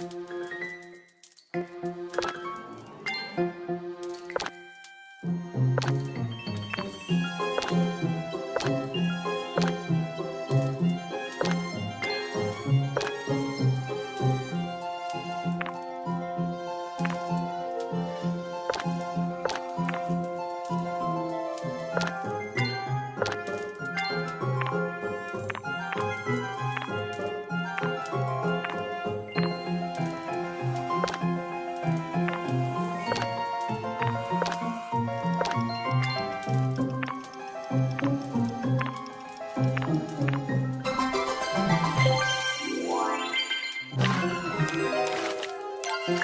Música you.